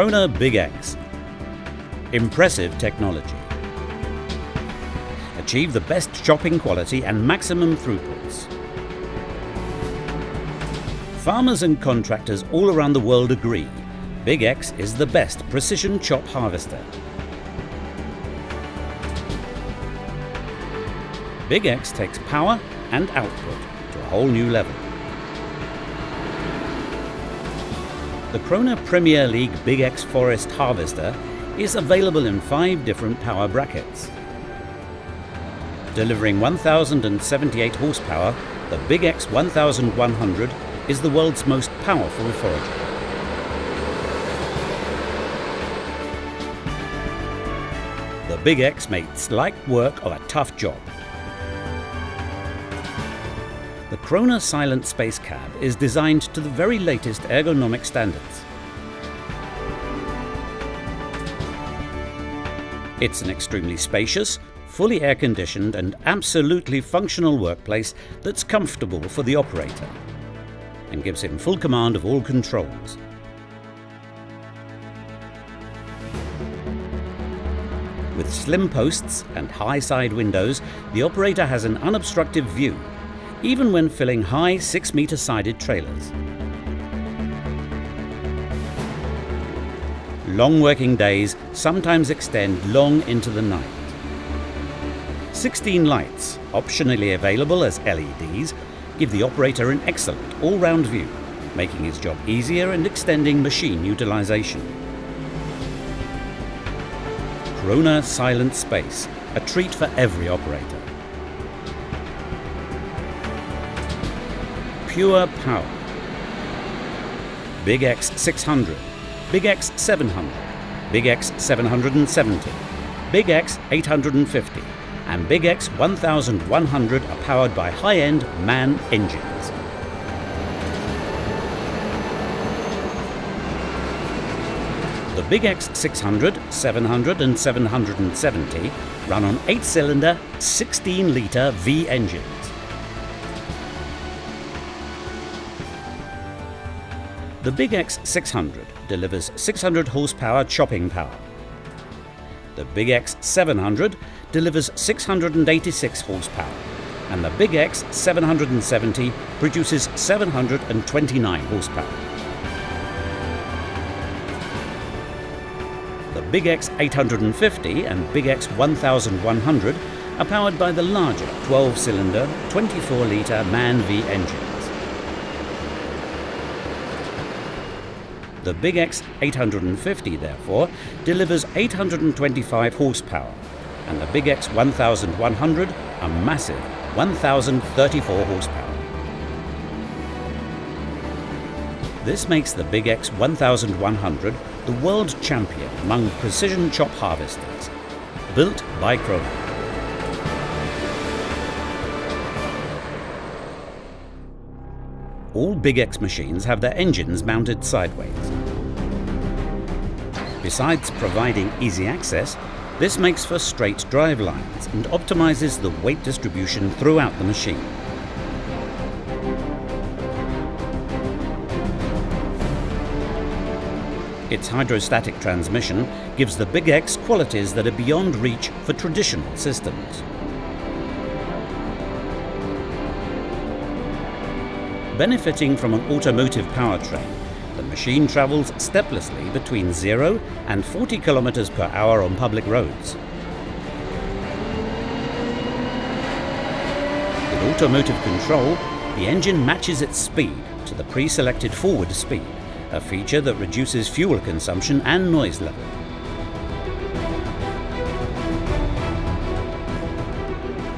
Krone Big X. Impressive technology. Achieve the best chopping quality and maximum throughputs. Farmers and contractors all around the world agree Big X is the best precision chop harvester. Big X takes power and output to a whole new level. The Krone Premier League Big X Forage Harvester is available in five different power brackets. Delivering 1078 horsepower, the Big X 1100 is the world's most powerful forager. The Big X makes light work of a tough job. The Krone Silent Space Cab is designed to the very latest ergonomic standards. It's an extremely spacious, fully air-conditioned and absolutely functional workplace that's comfortable for the operator and gives him full command of all controls. With slim posts and high side windows, the operator has an unobstructed view even when filling high 6 metre sided trailers. Long working days sometimes extend long into the night. 16 lights, optionally available as LEDs, give the operator an excellent all-round view, making his job easier and extending machine utilisation. Krone Silent Space, a treat for every operator. Pure power. Big X 600, Big X 700, Big X 770, Big X 850, and Big X 1100 are powered by high-end MAN engines. The Big X 600, 700 and 770 run on 8-cylinder, 16-litre V engines. The Big X 600 delivers 600 horsepower chopping power. The Big X 700 delivers 686 horsepower, and the Big X 770 produces 729 horsepower. The Big X 850 and Big X 1100 are powered by the larger 12-cylinder, 24-litre MAN V engine. The Big X 850, therefore, delivers 825 horsepower, and the Big X 1100 a massive 1034 horsepower. This makes the Big X 1100 the world champion among precision chop harvesters, built by Krone. All Big X machines have their engines mounted sideways. Besides providing easy access, this makes for straight drive lines and optimizes the weight distribution throughout the machine. Its hydrostatic transmission gives the Big X qualities that are beyond reach for traditional systems. Benefiting from an automotive powertrain, the machine travels steplessly between 0 and 40 km per hour on public roads. With automotive control, the engine matches its speed to the pre-selected forward speed, a feature that reduces fuel consumption and noise level.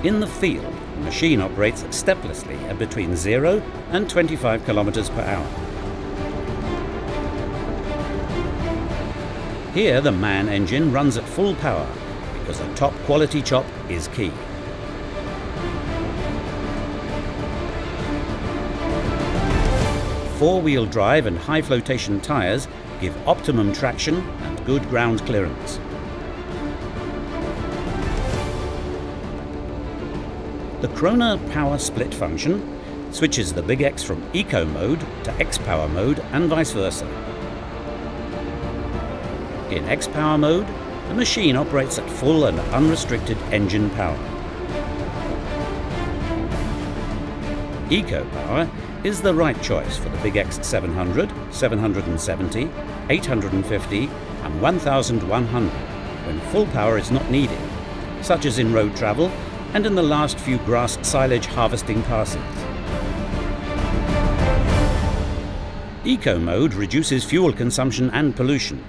In the field, machine operates steplessly at between 0 and 25 kilometers per hour. Here the MAN engine runs at full power because a top quality chop is key. Four-wheel drive and high flotation tyres give optimum traction and good ground clearance. The Krone power split function switches the Big X from Eco mode to X-Power mode and vice versa. In X-Power mode, the machine operates at full and unrestricted engine power. Eco Power is the right choice for the Big X 700, 770, 850 and 1100 when full power is not needed, such as in road travel and in the last few grass silage harvesting passes. Eco mode reduces fuel consumption and pollution.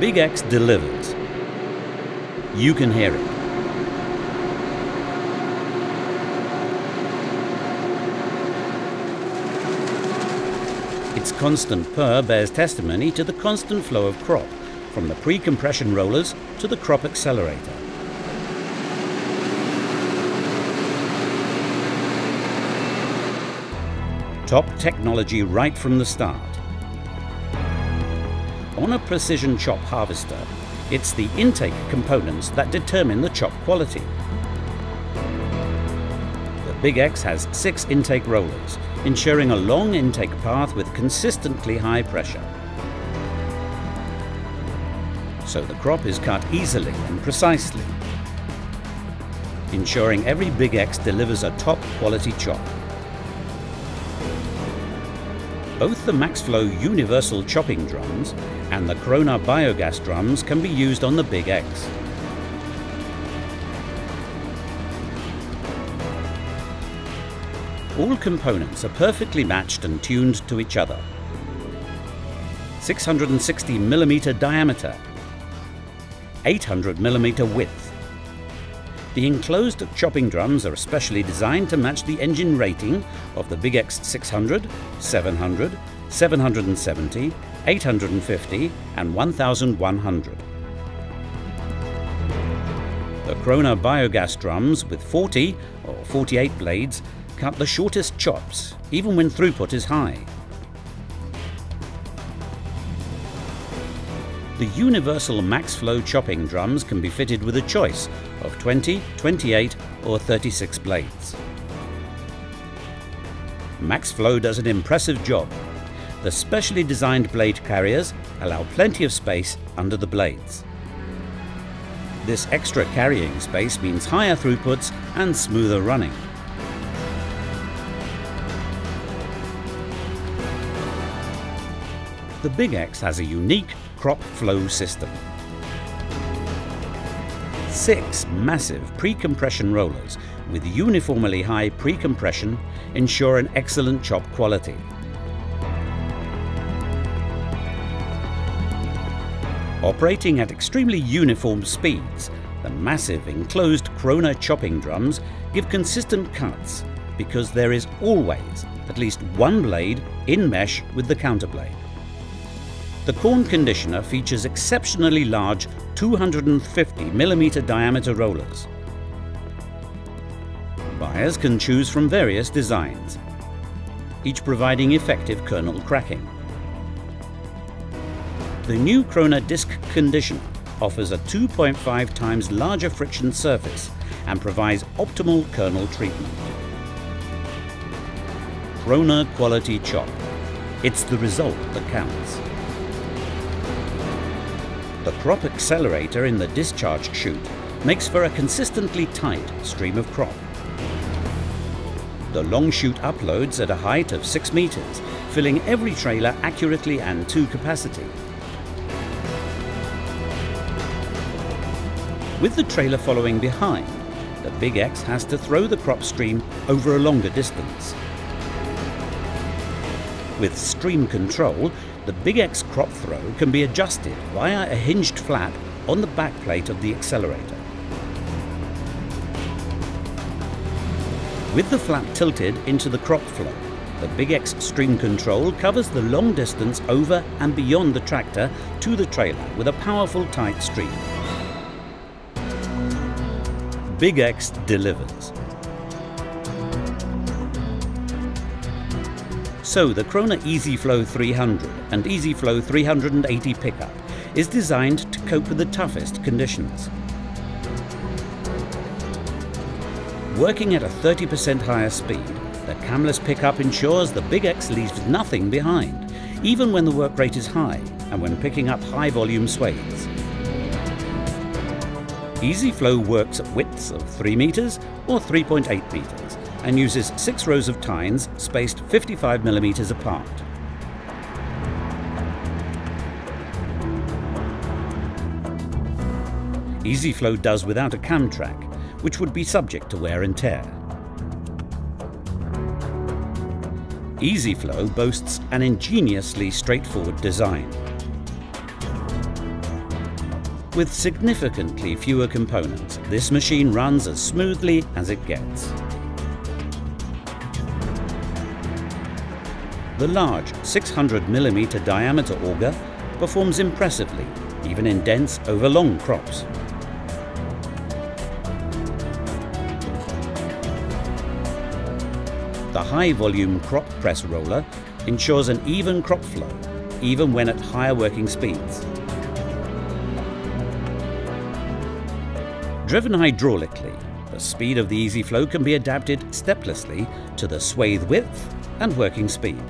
Big X delivers. You can hear it. Its constant purr bears testimony to the constant flow of crop, from the pre-compression rollers to the crop accelerator. Top technology right from the start. On a precision chop harvester, it's the intake components that determine the chop quality. The Big X has six intake rollers, ensuring a long intake path with consistently high pressure. So the crop is cut easily and precisely, ensuring every Big X delivers a top quality chop. Both the MaxFlow universal chopping drums and the Krone biogas drums can be used on the Big X. All components are perfectly matched and tuned to each other. 660mm diameter, 800mm width. The enclosed chopping drums are specially designed to match the engine rating of the Big X 600, 700, 770, 850 and 1100. The Krone biogas drums with 40 or 48 blades cut the shortest chops, even when throughput is high. The universal MaxFlow chopping drums can be fitted with a choice of 20, 28 or 36 blades. MaxFlow does an impressive job. The specially designed blade carriers allow plenty of space under the blades. This extra carrying space means higher throughputs and smoother running. The Big X has a unique crop flow system. Six massive pre-compression rollers with uniformly high pre-compression ensure an excellent chop quality. Operating at extremely uniform speeds, the massive enclosed Krone chopping drums give consistent cuts because there is always at least one blade in mesh with the counterblade. The corn conditioner features exceptionally large 250mm diameter rollers. Buyers can choose from various designs, each providing effective kernel cracking. The new Krone disc conditioner offers a 2.5 times larger friction surface and provides optimal kernel treatment. Krone Quality Chop. It's the result that counts. The crop accelerator in the discharge chute makes for a consistently tight stream of crop. The long chute uploads at a height of 6 meters, filling every trailer accurately and to capacity. With the trailer following behind, the Big X has to throw the crop stream over a longer distance. With stream control, the Big X crop throw can be adjusted via a hinged flap on the backplate of the accelerator. With the flap tilted into the crop flow, the Big X stream control covers the long distance over and beyond the tractor to the trailer with a powerful tight stream. Big X delivers. So the Krone EasyFlow 300 and EasyFlow 380 pickup is designed to cope with the toughest conditions. Working at a 30% higher speed, The camless pickup ensures the Big X leaves nothing behind, even when the work rate is high and when picking up high volume swathes. EasyFlow works at widths of 3 meters or 3.8 meters and uses six rows of tines spaced 55 millimeters apart. EasyFlow does without a cam track, which would be subject to wear and tear. EasyFlow boasts an ingeniously straightforward design. With significantly fewer components, this machine runs as smoothly as it gets. The large 600mm diameter auger performs impressively, even in dense, overlong crops. The high-volume crop press roller ensures an even crop flow, even when at higher working speeds. Driven hydraulically, the speed of the EasyFlow can be adapted steplessly to the swathe width and working speed.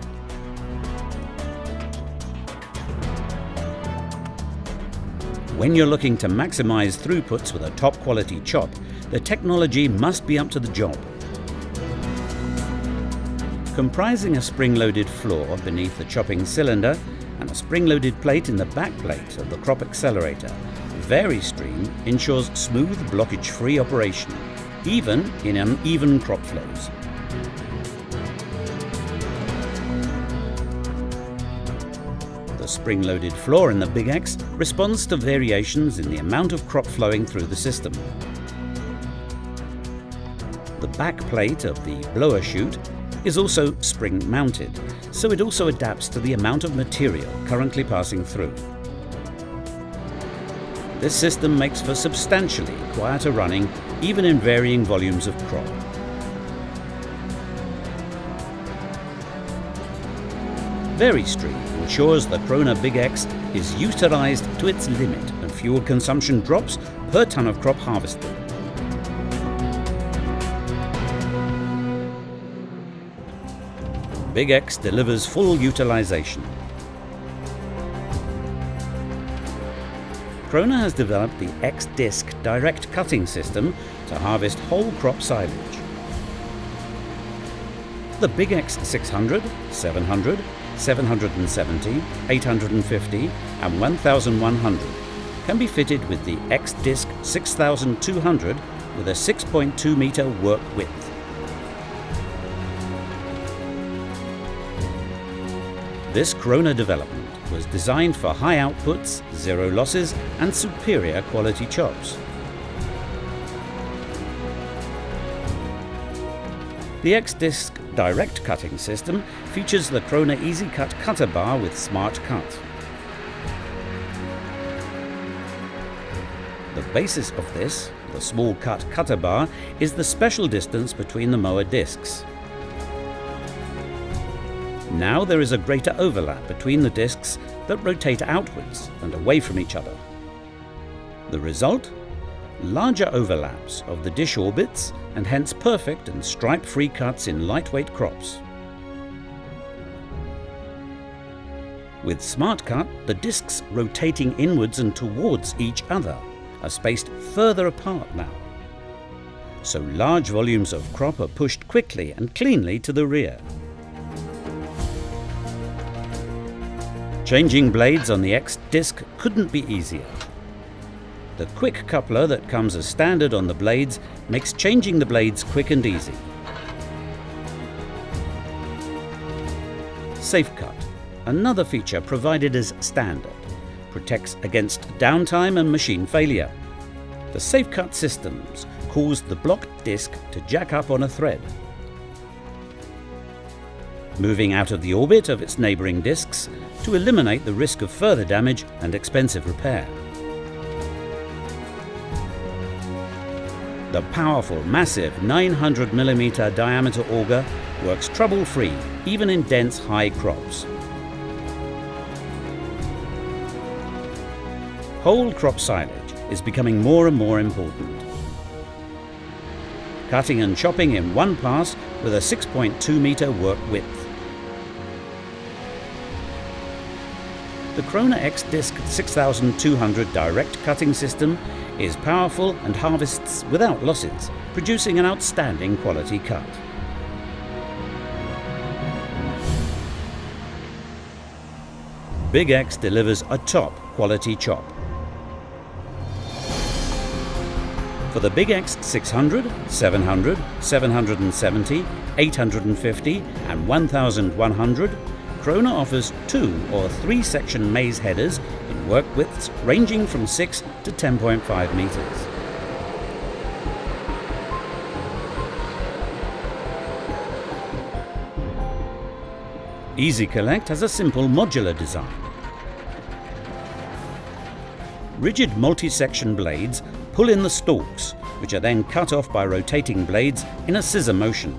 When you're looking to maximize throughputs with a top quality chop, the technology must be up to the job. Comprising a spring-loaded floor beneath the chopping cylinder and a spring-loaded plate in the back plate of the crop accelerator, VariStream ensures smooth blockage-free operation, even in uneven crop flows. Spring-loaded floor in the Big X responds to variations in the amount of crop flowing through the system. The back plate of the blower chute is also spring mounted, so it also adapts to the amount of material currently passing through. This system makes for substantially quieter running even in varying volumes of crop. VariStream ensures the Krone Big X is utilised to its limit and fuel consumption drops per tonne of crop harvested. Big X delivers full utilization. Krone has developed the X-Disc direct cutting system to harvest whole crop silage. The Big X 600, 700, 770, 850 and 1100 can be fitted with the X-Disc 6200 with a 6.2 meter work width. This Krone development was designed for high outputs, zero losses and superior quality chops. The X-Disc direct cutting system features the Krone Easy Cut cutter bar with Smart Cut. The basis of this, the small cut cutter bar, is the special distance between the mower discs. Now there is a greater overlap between the discs that rotate outwards and away from each other. The result? Larger overlaps of the dish orbits and hence perfect and stripe-free cuts in lightweight crops. With SmartCut, the discs rotating inwards and towards each other are spaced further apart now. So large volumes of crop are pushed quickly and cleanly to the rear. Changing blades on the X disc couldn't be easier. The quick coupler that comes as standard on the blades makes changing the blades quick and easy. SafeCut, another feature provided as standard, protects against downtime and machine failure. The SafeCut systems cause the blocked disc to jack up on a thread moving out of the orbit of its neighbouring discs to eliminate the risk of further damage and expensive repair. The powerful, massive 900mm diameter auger works trouble-free even in dense high crops. Whole crop silage is becoming more and more important. Cutting and chopping in one pass with a 6.2 metre work width. The Krone X-Disc 6200 direct cutting system is powerful and harvests without losses, producing an outstanding quality cut. Big X delivers a top quality chop. For the Big X 600, 700, 770, 850 and 1100, Krone offers two or three section maize headers in work widths ranging from 6 to 10.5 metres. Easy Collect has a simple modular design. Rigid multi-section blades pull in the stalks, which are then cut off by rotating blades in a scissor motion.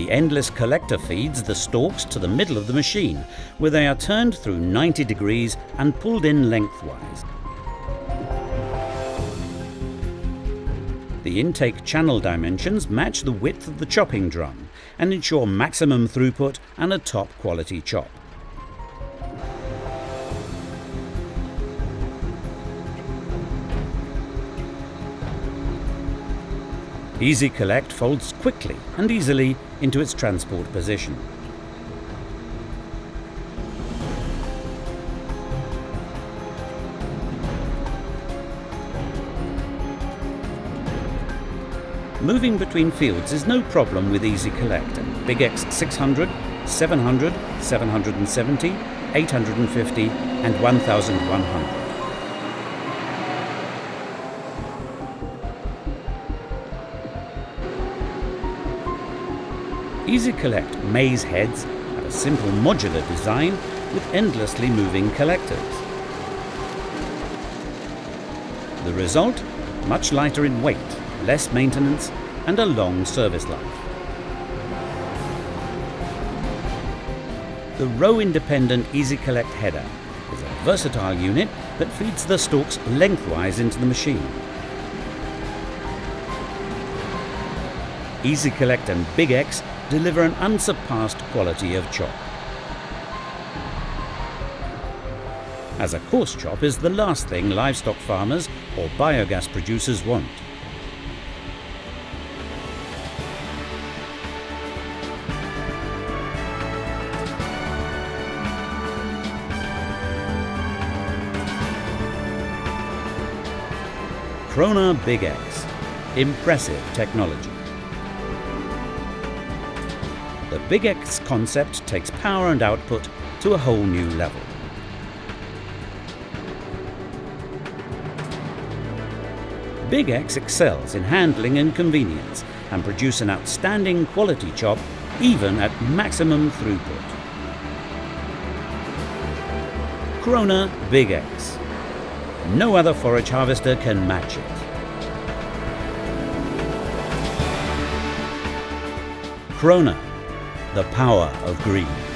The endless collector feeds the stalks to the middle of the machine, where they are turned through 90 degrees and pulled in lengthwise. The intake channel dimensions match the width of the chopping drum and ensure maximum throughput and a top quality chop. Easy Collect folds quickly and easily into its transport position. Moving between fields is no problem with Easy Collect and Big X 600, 700, 770, 850 and 1100. Easy Collect maize heads have a simple modular design with endlessly moving collectors. The result? Much lighter in weight less maintenance and a long service life. The row-independent Easy Collect header is a versatile unit that feeds the stalks lengthwise into the machine. Easy Collect and Big X deliver an unsurpassed quality of chop. As a coarse chop is the last thing livestock farmers or biogas producers want. Krone Big X. Impressive technology. The Big X concept takes power and output to a whole new level. Big X excels in handling and convenience and produce an outstanding quality chop even at maximum throughput. Krone Big X. No other forage harvester can match it. Krone, the power of green.